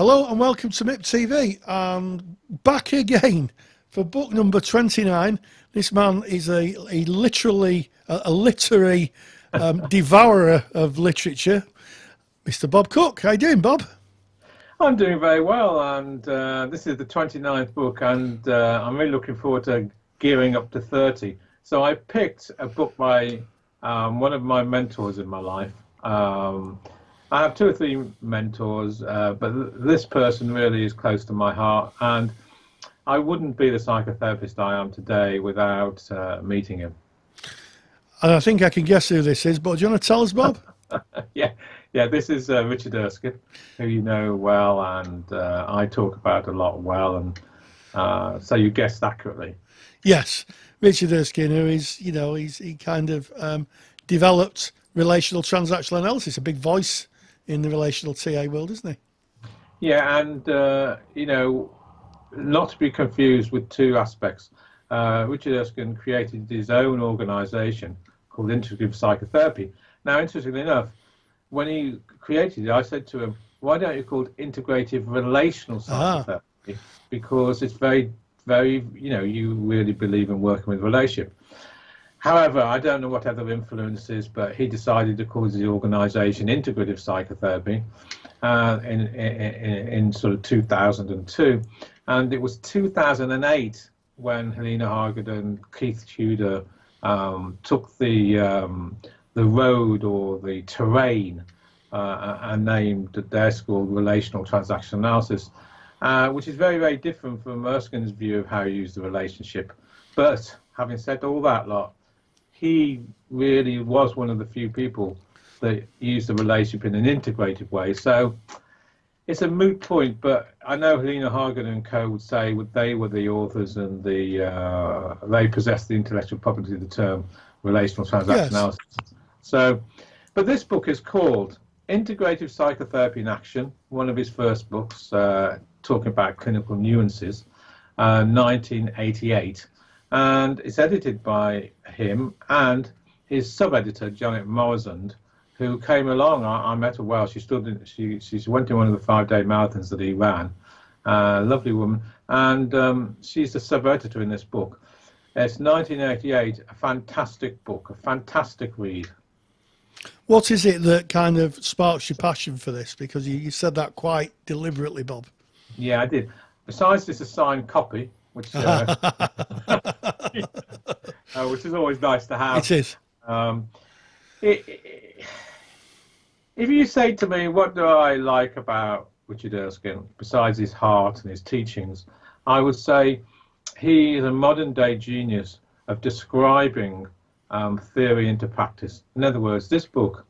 Hello and welcome to MIP TV. Um, back again for book number 29. This man is a, a literally, a, a literary um, devourer of literature. Mr. Bob Cooke. How you doing, Bob? I'm doing very well, and uh, this is the 29th book, and uh, I'm really looking forward to gearing up to 30. So I picked a book by um, one of my mentors in my life. I have two or three mentors, uh, but th- this person really is close to my heart, and I wouldn't be the psychotherapist I am today without uh, meeting him. And I think I can guess who this is, but do you want to tell us, Bob? yeah, yeah. This is uh, Richard Erskine, who you know well, and uh, I talk about a lot well, and uh, so you guessed accurately. Yes, Richard Erskine, who is, you know, he's he kind of um, developed relational transactional analysis, a big voice in the relational TA world, isn't he? Yeah, and uh, you know, not to be confused with two aspects. Uh, Richard Erskine created his own organisation called Integrative Psychotherapy. Now, interestingly enough, when he created it, I said to him, "Why don't you call it Integrative Relational ah. Psychotherapy?" Ah. Because it's very very, you know, you really believe in working with relationship. However, I don't know what other influences, but he decided to call the organisation Integrative Psychotherapy uh, in, in, in sort of 2002, and it was 2008 when Helena Hargaden and Keith Tudor um, took the um, the road or the terrain uh, and named their school Relational Transaction Analysis uh, which is very, very different from Erskine's view of how he used the relationship. But having said all that lot, he really was one of the few people that used the relationship in an integrated way. So it's a moot point, but I know Helena Hargaden and co would say they were the authors and the uh, they possessed the intellectual property of the term relational transaction yes. analysis. So, but this book is called Integrative Psychotherapy in Action, one of his first books, uh, talking about clinical nuances, uh, 1988. And it's edited by him and his sub-editor, Janet Moursund, who came along. I, I met her well. She stood. In, she she went to one of the five-day marathons that he ran. Uh, lovely woman, and um, she's the sub-editor in this book. It's 1988, a fantastic book, a fantastic read. What is it that kind of sparks your passion for this? Because you, you said that quite deliberately, Bob. Yeah, I did. Besides this, a signed copy, which uh, uh, which is always nice to have. It is. Um, it, it, if you say to me, what do I like about Richard Erskine, besides his heart and his teachings, I would say he is a modern day genius of describing um, theory into practice. In other words, this book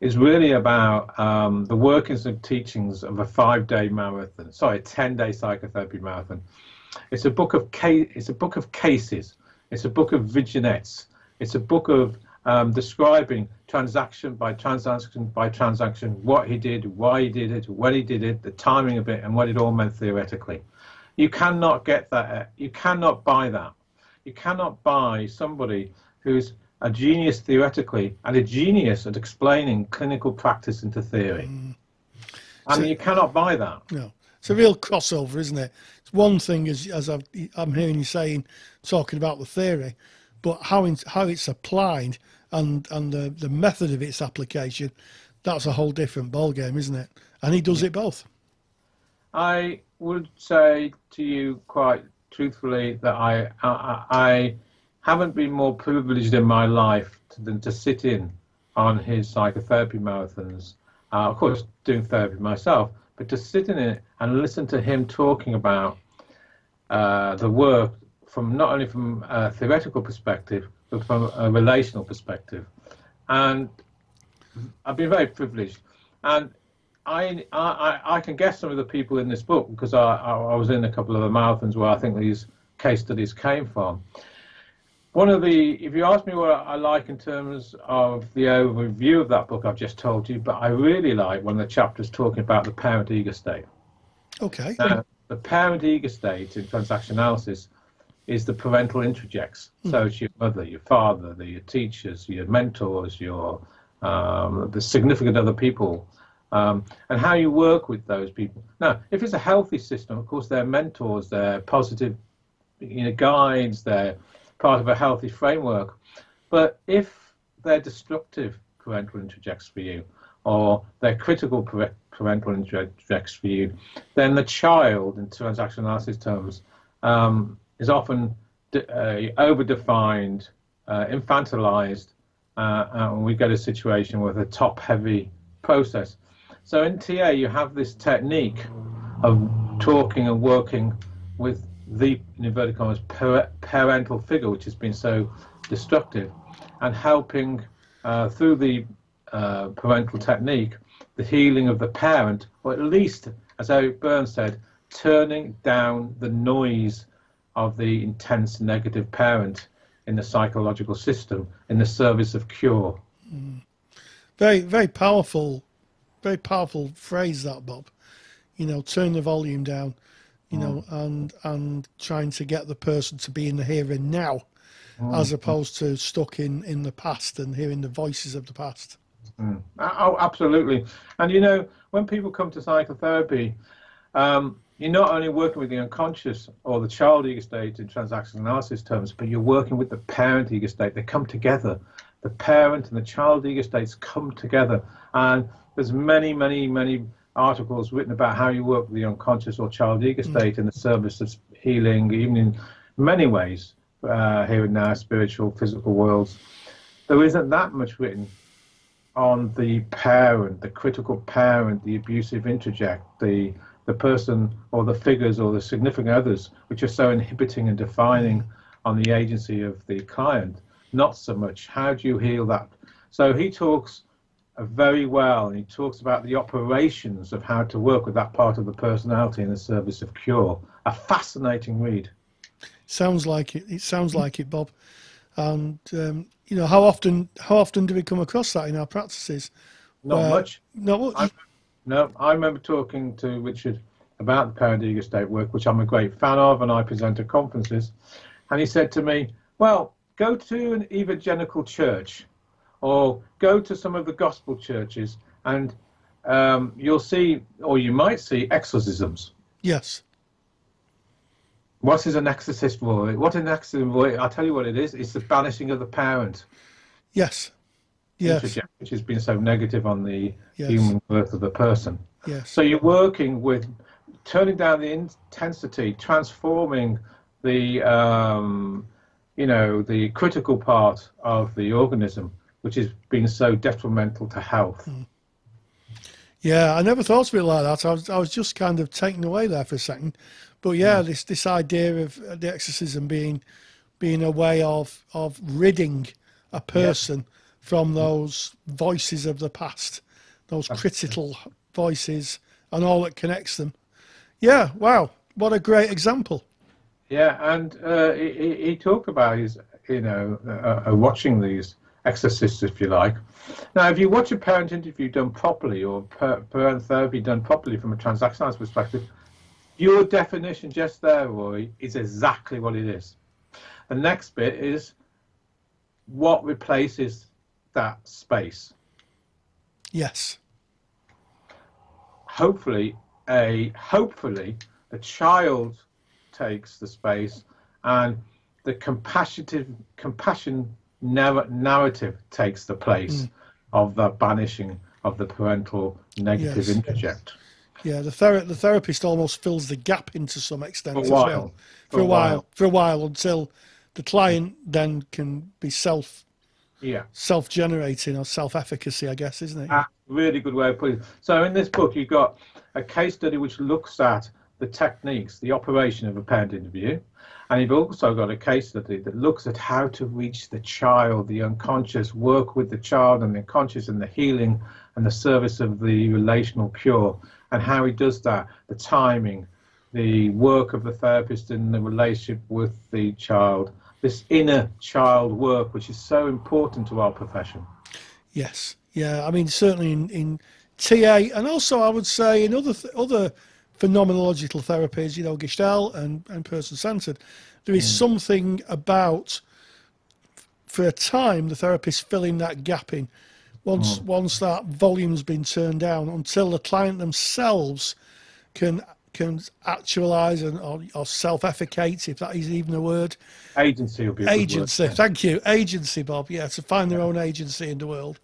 is really about um, the workings and teachings of a five-day marathon. Sorry, a ten-day psychotherapy marathon. It's a book of case. It's a book of cases. It's a book of vignettes. It's a book of um, describing transaction by transaction by transaction what he did, why he did it, when he did it, the timing of it, and what it all meant theoretically. You cannot get that. You cannot buy that. You cannot buy somebody who's a genius theoretically and a genius at explaining clinical practice into theory. Mm. I mean, you cannot buy that. No, it's a real crossover, isn't it? One thing, as as i am hearing you saying, talking about the theory, but how in, how it's applied and and the the method of its application, that's a whole different ball game, isn't it? And he does it both. I would say to you quite truthfully that I I, I haven't been more privileged in my life to, than to sit in on his psychotherapy marathons. Uh, of course, doing therapy myself, but to sit in it and listen to him talking about uh, the work from not only from a theoretical perspective, but from a relational perspective. And I've been very privileged. And I, I, I can guess some of the people in this book because I, I was in a couple of the marathons where I think these case studies came from one of the, if you ask me what I like in terms of the overview of that book I've just told you, but I really like one of the chapters talking about the parent ego state. Okay. Now, the parent ego state in transaction analysis is the parental introjects. Mm. So it's your mother, your father, the, your teachers, your mentors, your um, the significant other people um, and how you work with those people. Now, if it's a healthy system, of course, they're mentors, they're positive you know, guides, they're part of a healthy framework. But if they're destructive parental introjects for you, or they're critical parental introjects for you, then the child, in transactional analysis terms, um, is often uh, over-defined, uh, infantilized, uh, and we get a situation with a top-heavy process. So in TA, you have this technique of talking and working with the in inverted commas parental figure, which has been so destructive, and helping uh, through the uh, parental technique the healing of the parent, or at least, as Eric Berne said, turning down the noise of the intense negative parent in the psychological system in the service of cure. Mm. Very, very powerful, very powerful phrase that, Bob. You know, turn the volume down, you mm. know, and and trying to get the person to be in the here and now, mm. as opposed to stuck in in the past and hearing the voices of the past. Mm. Oh, absolutely. And you know, when people come to psychotherapy, um, you're not only working with the unconscious or the child ego state in transactional analysis terms, but you're working with the parent ego state. They come together. The parent and the child ego states come together. And there's many, many, many articles written about how you work with the unconscious or child ego mm. state mm. in the service of healing, even in many ways, uh, here and now, spiritual, physical worlds. There isn't that much written on the parent, the critical parent, the abusive introject, the the person or the figures or the significant others, which are so inhibiting and defining on the agency of the client. Not so much how do you heal that. So he talks very well, and he talks about the operations of how to work with that part of the personality in the service of cure. A fascinating read. Sounds like it. It sounds like it, Bob. And um, you know, how often how often do we come across that in our practices? Not Where, much. No, I, no. I remember talking to Richard about the ego state work, which I'm a great fan of, and I present at conferences. And he said to me, "Well, go to an evangelical church, or go to some of the gospel churches, and um, you'll see, or you might see, exorcisms." Yes. What is an exorcist for? What an exorcism? I'll tell you what it is. It's the banishing of the parent. Yes. Yes. Which has been so negative on the yes. human worth of the person. Yes. So you're working with turning down the intensity, transforming the um, you know the critical part of the organism, which has been so detrimental to health. Mm. Yeah, I never thought of it like that. I was I was just kind of taken away there for a second, but yeah, mm. this this idea of the exorcism being being a way of of ridding a person from those voices of the past, those critical voices, and all that connects them. Yeah, wow, what a great example. Yeah, and uh, he, he talked about his, you know, uh, uh, watching these exorcists, if you like. Now, if you watch a parent interview done properly or parent therapy done properly from a transactional perspective, your definition just there, Roy, is exactly what it is. The next bit is what replaces that space. Yes. Hopefully, a hopefully the child takes the space and the compassionate compassion narr- narrative takes the place mm. of the banishing of the parental negative yes, introject. Yeah, the ther- the therapist almost fills the gap into some extent for a while. Well. For, for, a while. while, for a while until the client then can be self yeah self generating or self efficacy, I guess, isn't it? Ah, really good way of putting it. So in this book, you've got a case study which looks at the techniques, the operation of a parent interview. And you've also got a case study that looks at how to reach the child, the unconscious, work with the child and the unconscious and the healing and the service of the relational cure, and how he does that, the timing, the work of the therapist in the relationship with the child, this inner child work, which is so important to our profession. Yes, yeah. I mean, certainly in, in TA, and also I would say in other th- other phenomenological therapies, you know, Gestalt and, and person centered, there is mm. something about, for a time, the therapist filling that gap in. Once once that volume's been turned down until the client themselves can can actualize and or, or self-effecate if that is even a word. Agency will be a good word, agency. yeah. thank you. Agency bob. Yeah to find their own agency in the world.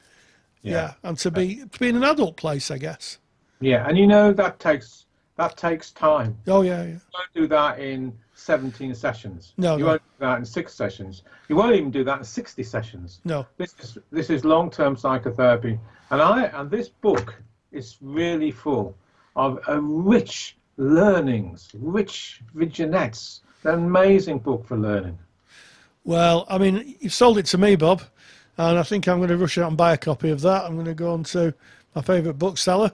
Yeah, and to be to be in an adult place i guess. Yeah, and you know that takes that takes time. oh yeah, yeah. You won't do that in 17 sessions. No, you no. won't do that in six sessions. You won't even do that in 60 sessions. no This is this is long-term psychotherapy, and I and this book is really full of uh, rich learnings, rich vignettes. An amazing book for learning. Well, I mean, you've sold it to me, Bob, and I think I'm going to rush out and buy a copy of that. I'm going to go on to my favourite bookseller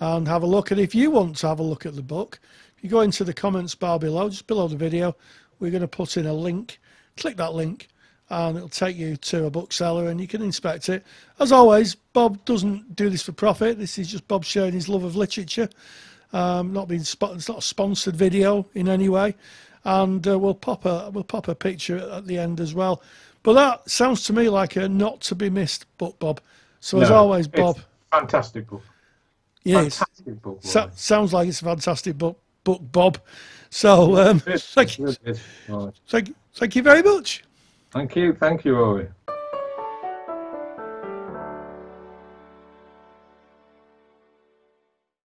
and have a look. And if you want to have a look at the book, if you go into the comments bar below, just below the video, we're going to put in a link. Click that link, and it'll take you to a bookseller, and you can inspect it. As always, Bob doesn't do this for profit. This is just Bob sharing his love of literature. Um, not being it's not a sponsored video in any way, and uh, we'll pop a we'll pop a picture at the end as well. But that sounds to me like a not to be missed book, Bob. So as always, Bob, fantastic book. Yes, book. so, sounds like it's a fantastic book, book, Bob. So um, thank you, thank thank you very much. Thank you, thank you, Rory.